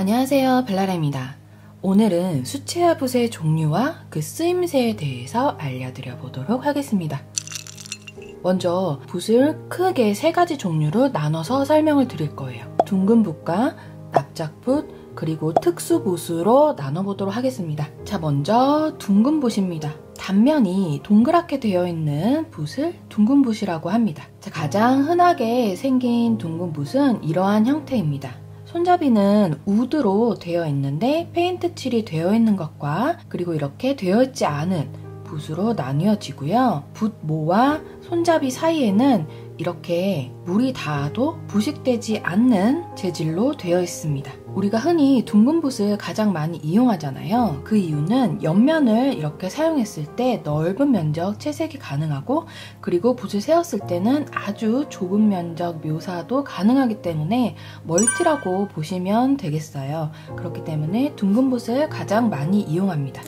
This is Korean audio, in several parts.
안녕하세요 벨라라입니다. 오늘은 수채화 붓의 종류와 그 쓰임새에 대해서 알려드려 보도록 하겠습니다. 먼저 붓을 크게 세 가지 종류로 나눠서 설명을 드릴 거예요. 둥근 붓과 납작붓, 그리고 특수 붓으로 나눠보도록 하겠습니다. 자, 먼저 둥근 붓입니다. 단면이 동그랗게 되어 있는 붓을 둥근 붓이라고 합니다. 자, 가장 흔하게 생긴 둥근 붓은 이러한 형태입니다. 손잡이는 우드로 되어 있는데 페인트 칠이 되어 있는 것과 그리고 이렇게 되어 있지 않은 붓으로 나뉘어지고요. 붓 모와 손잡이 사이에는 이렇게 물이 닿아도 부식되지 않는 재질로 되어 있습니다. 우리가 흔히 둥근 붓을 가장 많이 이용하잖아요. 그 이유는 옆면을 이렇게 사용했을 때 넓은 면적 채색이 가능하고 그리고 붓을 세웠을 때는 아주 좁은 면적 묘사도 가능하기 때문에 multi라고 보시면 되겠어요. 그렇기 때문에 둥근 붓을 가장 많이 이용합니다.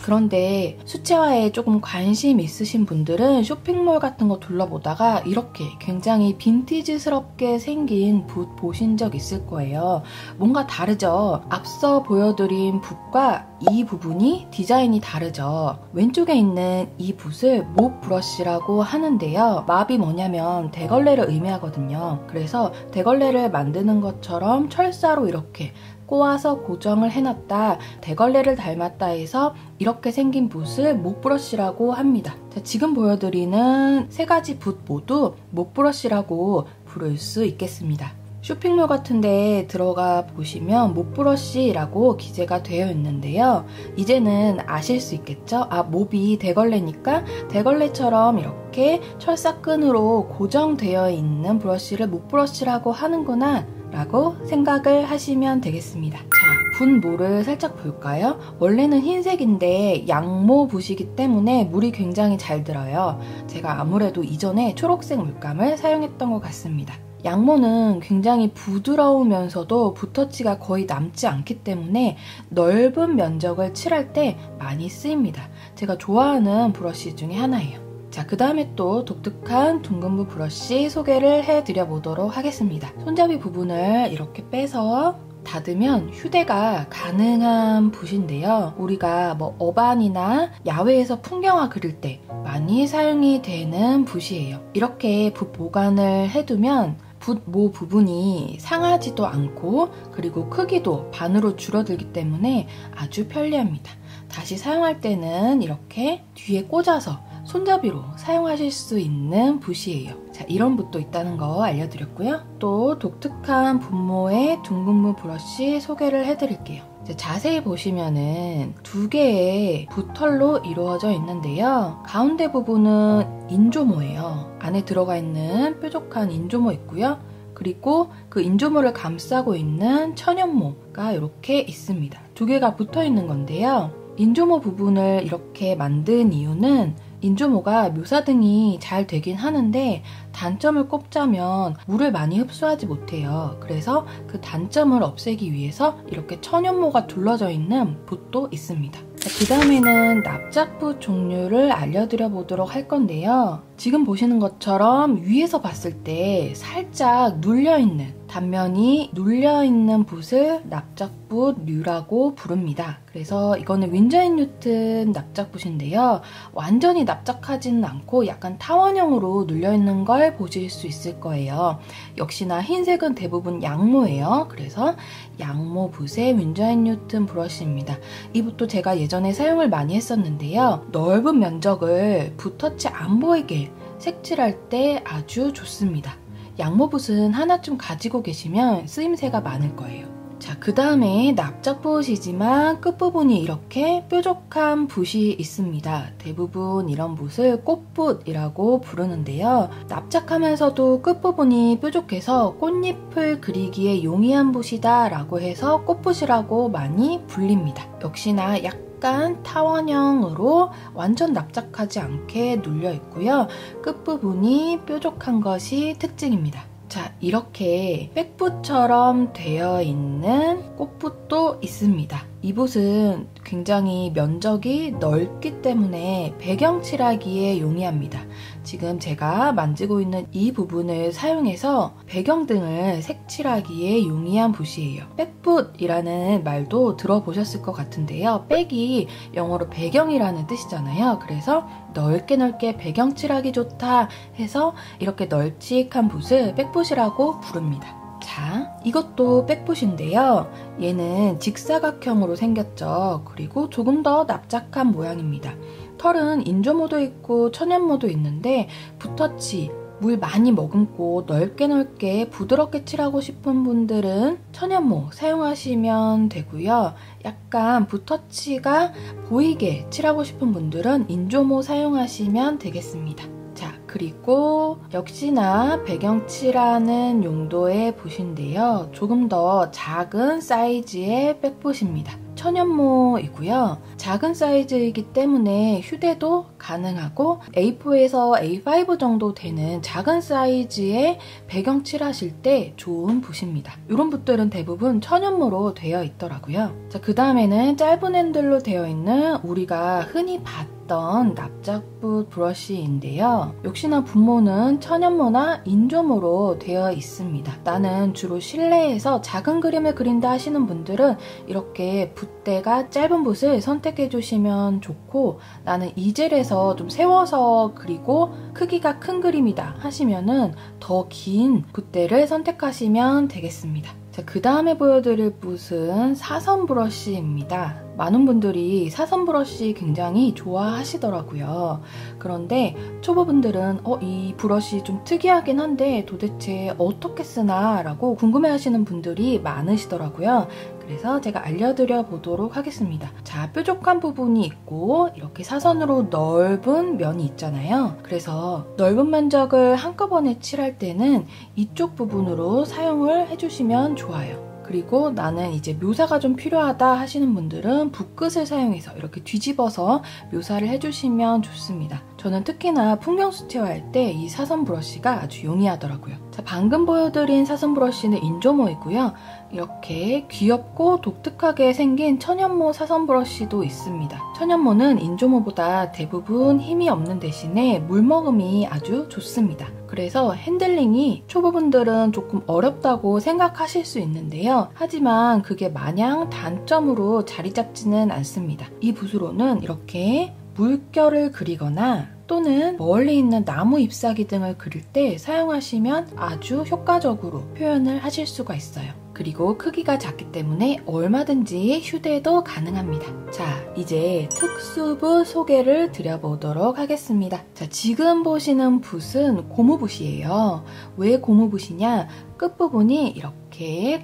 자, 그런데 수채화에 조금 관심 있으신 분들은 쇼핑몰 같은 거 둘러보다가 이렇게 굉장히 빈티지스럽게 생긴 붓 보신 적 있을 거예요. 뭔가 다르죠? 앞서 보여드린 붓과 이 부분이 디자인이 다르죠. 왼쪽에 있는 이 붓을 목 브러쉬라고 하는데요. 맙이 뭐냐면 대걸레를 의미하거든요. 그래서 대걸레를 만드는 것처럼 철사로 이렇게 꼬아서 고정을 해놨다 대걸레를 닮았다 해서 이렇게 생긴 붓을 목브러쉬라고 합니다. 자, 지금 보여드리는 세 가지 붓 모두 목브러쉬라고 부를 수 있겠습니다. 쇼핑몰 같은데 들어가 보시면 목브러쉬라고 기재가 되어 있는데요. 이제는 아실 수 있겠죠? 아, 몹이 대걸레니까 대걸레처럼 이렇게 철사끈으로 고정되어 있는 브러쉬를 목브러쉬라고 하는구나 라고 생각을 하시면 되겠습니다. 자, 분모를 살짝 볼까요? 원래는 흰색인데 양모 붓이기 때문에 물이 굉장히 잘 들어요. 제가 아무래도 이전에 초록색 물감을 사용했던 것 같습니다. 양모는 굉장히 부드러우면서도 붓터치가 거의 남지 않기 때문에 넓은 면적을 칠할 때 많이 쓰입니다. 제가 좋아하는 브러쉬 중에 하나예요. 자, 그 다음에 또 독특한 둥근부 브러쉬 소개를 해드려 보도록 하겠습니다. 손잡이 부분을 이렇게 빼서 닫으면 휴대가 가능한 붓인데요. 우리가 뭐 어반이나 야외에서 풍경화 그릴 때 많이 사용이 되는 붓이에요. 이렇게 붓 보관을 해두면 붓모 부분이 상하지도 않고 그리고 크기도 반으로 줄어들기 때문에 아주 편리합니다. 다시 사용할 때는 이렇게 뒤에 꽂아서 손잡이로 사용하실 수 있는 붓이에요. 자, 이런 붓도 있다는 거 알려드렸고요. 또 독특한 분모의 둥근무 브러쉬 소개를 해드릴게요. 자세히 보시면은 두 개의 붓털로 이루어져 있는데요. 가운데 부분은 인조모예요. 안에 들어가 있는 뾰족한 인조모 있고요. 그리고 그 인조모를 감싸고 있는 천연모가 이렇게 있습니다. 두 개가 붙어 있는 건데요. 인조모 부분을 이렇게 만든 이유는 인조모가 묘사 등이 잘 되긴 하는데 단점을 꼽자면 물을 많이 흡수하지 못해요. 그래서 그 단점을 없애기 위해서 이렇게 천연모가 둘러져 있는 붓도 있습니다. 그 다음에는 납작붓 종류를 알려드려 보도록 할 건데요. 지금 보시는 것처럼 위에서 봤을 때 살짝 눌려있는 단면이 눌려있는 붓을 납작붓 류라고 부릅니다. 그래서 이거는 윈저인 뉴튼 납작붓인데요. 완전히 납작하지는 않고 약간 타원형으로 눌려있는 걸 보실 수 있을 거예요. 역시나 흰색은 대부분 양모예요. 그래서 양모 붓의 윈저인 뉴튼 브러쉬입니다. 이 붓도 제가 예전에 사용을 많이 했었는데요. 넓은 면적을 붓터치 안 보이게 색칠할 때 아주 좋습니다. 양모붓은 하나쯤 가지고 계시면 쓰임새가 많을 거예요. 자, 그 다음에 납작붓이지만 끝부분이 이렇게 뾰족한 붓이 있습니다. 대부분 이런 붓을 꽃붓이라고 부르는데요. 납작하면서도 끝부분이 뾰족해서 꽃잎을 그리기에 용이한 붓이다 라고 해서 꽃붓이라고 많이 불립니다. 역시나 약 약간 타원형으로 완전 납작하지 않게 눌려 있고요. 끝부분이 뾰족한 것이 특징입니다. 자, 이렇게 백붓처럼 되어 있는 꽃붓도 있습니다. 이 붓은 굉장히 면적이 넓기 때문에 배경 칠하기에 용이합니다. 지금 제가 만지고 있는 이 부분을 사용해서 배경등을 색칠하기에 용이한 붓이에요. 백붓이라는 말도 들어보셨을 것 같은데요. 백이 영어로 배경이라는 뜻이잖아요. 그래서 넓게 넓게 배경 칠하기 좋다 해서 이렇게 널찍한 붓을 백붓이라고 부릅니다. 자, 이것도 백붓인데요. 얘는 직사각형으로 생겼죠. 그리고 조금 더 납작한 모양입니다. 털은 인조모도 있고 천연모도 있는데 붓터치 물 많이 머금고 넓게 넓게 부드럽게 칠하고 싶은 분들은 천연모 사용하시면 되고요. 약간 붓터치가 보이게 칠하고 싶은 분들은 인조모 사용하시면 되겠습니다. 자, 그리고 역시나 배경칠하는 용도의 붓인데요. 조금 더 작은 사이즈의 백붓입니다. 천연모이고요. 작은 사이즈이기 때문에 휴대도 가능하고 A4에서 A5 정도 되는 작은 사이즈의 배경 칠하실 때 좋은 붓입니다. 이런 붓들은 대부분 천연모로 되어 있더라고요. 자, 그 다음에는 짧은 핸들로 되어 있는 우리가 흔히 봤던 납작붓 브러쉬인데요. 역시나 붓모는 천연모나 인조모로 되어 있습니다. 나는 주로 실내에서 작은 그림을 그린다 하시는 분들은 이렇게 붓 대가 짧은 붓을 선택해 주시면 좋고 나는 이 젤에서 좀 세워서 그리고 크기가 큰 그림이다 하시면은 더 긴 붓대를 선택하시면 되겠습니다. 자, 그 다음에 보여드릴 붓은 사선 브러쉬입니다. 많은 분들이 사선 브러쉬 굉장히 좋아하시더라고요. 그런데 초보분들은 어, 이 브러쉬 좀 특이하긴 한데 도대체 어떻게 쓰나 라고 궁금해하시는 분들이 많으시더라고요. 그래서 제가 알려드려 보도록 하겠습니다. 자, 뾰족한 부분이 있고 이렇게 사선으로 넓은 면이 있잖아요. 그래서 넓은 면적을 한꺼번에 칠할 때는 이쪽 부분으로 사용을 해주시면 좋아요. 그리고 나는 이제 묘사가 좀 필요하다 하시는 분들은 붓끝을 사용해서 이렇게 뒤집어서 묘사를 해주시면 좋습니다. 저는 특히나 풍경 수채화할 때 이 사선 브러쉬가 아주 용이하더라고요. 자, 방금 보여드린 사선 브러쉬는 인조모이고요. 이렇게 귀엽고 독특하게 생긴 천연모 사선 브러쉬도 있습니다. 천연모는 인조모보다 대부분 힘이 없는 대신에 물먹음이 아주 좋습니다. 그래서 핸들링이 초보분들은 조금 어렵다고 생각하실 수 있는데요. 하지만 그게 마냥 단점으로 자리 잡지는 않습니다. 이 붓으로는 이렇게 물결을 그리거나 또는 멀리 있는 나무 잎사귀 등을 그릴 때 사용하시면 아주 효과적으로 표현을 하실 수가 있어요. 그리고 크기가 작기 때문에 얼마든지 휴대도 가능합니다. 자, 이제 특수붓 소개를 드려보도록 하겠습니다. 자, 지금 보시는 붓은 고무붓이에요. 왜 고무붓이냐? 끝부분이 이렇게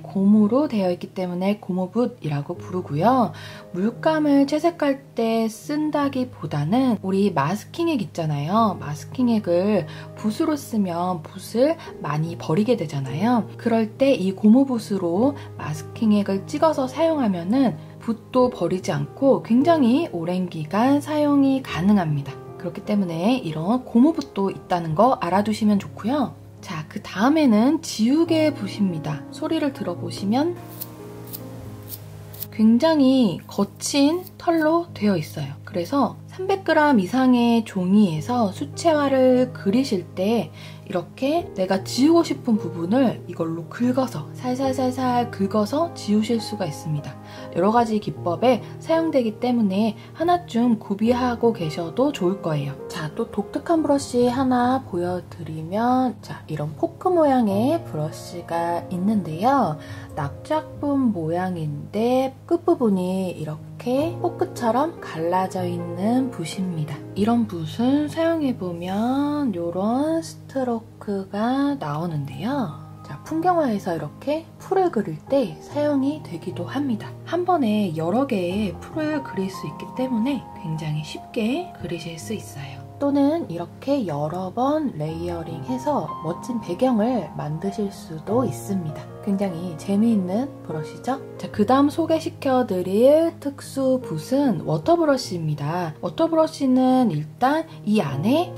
고무로 되어 있기 때문에 고무붓이라고 부르고요. 물감을 채색할 때 쓴다기보다는 우리 마스킹액 있잖아요. 마스킹액을 붓으로 쓰면 붓을 많이 버리게 되잖아요. 그럴 때 이 고무붓으로 마스킹액을 찍어서 사용하면은 붓도 버리지 않고 굉장히 오랜 기간 사용이 가능합니다. 그렇기 때문에 이런 고무붓도 있다는 거 알아두시면 좋고요. 자, 그 다음에는 지우개 붓입니다. 소리를 들어보시면 굉장히 거친 털로 되어 있어요. 그래서 300g 이상의 종이에서 수채화를 그리실 때 이렇게 내가 지우고 싶은 부분을 이걸로 긁어서 살살살살 긁어서 지우실 수가 있습니다. 여러 가지 기법에 사용되기 때문에 하나쯤 구비하고 계셔도 좋을 거예요. 자, 또 독특한 브러쉬 하나 보여드리면 자, 이런 포크 모양의 브러쉬가 있는데요. 납작붓 모양인데 끝부분이 이렇게 포크처럼 갈라져 있는 붓입니다. 이런 붓은 사용해보면 이런 스트로크가 나오는데요. 자, 풍경화에서 이렇게 풀을 그릴 때 사용이 되기도 합니다. 한 번에 여러 개의 풀을 그릴 수 있기 때문에 굉장히 쉽게 그리실 수 있어요. 또는 이렇게 여러 번 layering 해서 멋진 배경을 만드실 수도 있습니다. 굉장히 재미있는 브러쉬죠? 자, 그 다음 소개시켜 드릴 특수 붓은 워터 브러쉬입니다. 워터 브러쉬는 일단 이 안에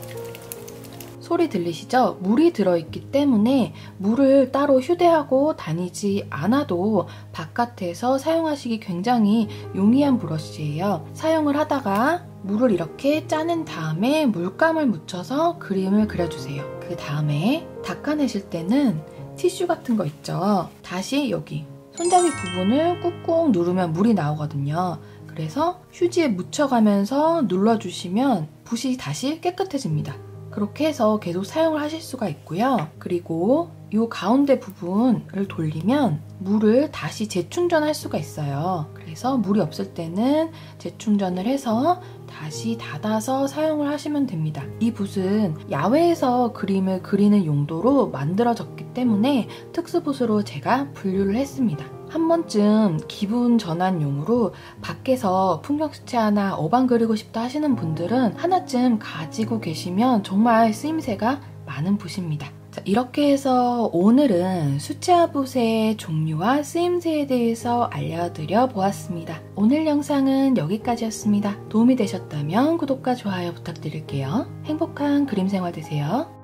소리 들리시죠? 물이 들어있기 때문에 물을 따로 휴대하고 다니지 않아도 바깥에서 사용하시기 굉장히 용이한 브러쉬예요. 사용을 하다가 물을 이렇게 짜낸 다음에 물감을 묻혀서 그림을 그려주세요. 그 다음에 닦아내실 때는 티슈 같은 거 있죠? 다시 여기 손잡이 부분을 꾹꾹 누르면 물이 나오거든요. 그래서 휴지에 묻혀가면서 눌러주시면 붓이 다시 깨끗해집니다. 그렇게 해서 계속 사용을 하실 수가 있고요. 그리고 이 가운데 부분을 돌리면 물을 다시 재충전할 수가 있어요. 그래서 물이 없을 때는 재충전을 해서 다시 닫아서 사용을 하시면 됩니다. 이 붓은 야외에서 그림을 그리는 용도로 만들어졌기 때문에 특수붓으로 제가 분류를 했습니다. 한 번쯤 기분 전환용으로 밖에서 풍경 수채 하나 어방 그리고 싶다 하시는 분들은 하나쯤 가지고 계시면 정말 쓰임새가 많은 붓입니다. 자, 이렇게 해서 오늘은 수채화붓의 종류와 쓰임새에 대해서 알려드려 보았습니다. 오늘 영상은 여기까지였습니다. 도움이 되셨다면 구독과 좋아요 부탁드릴게요. 행복한 그림 생활 되세요.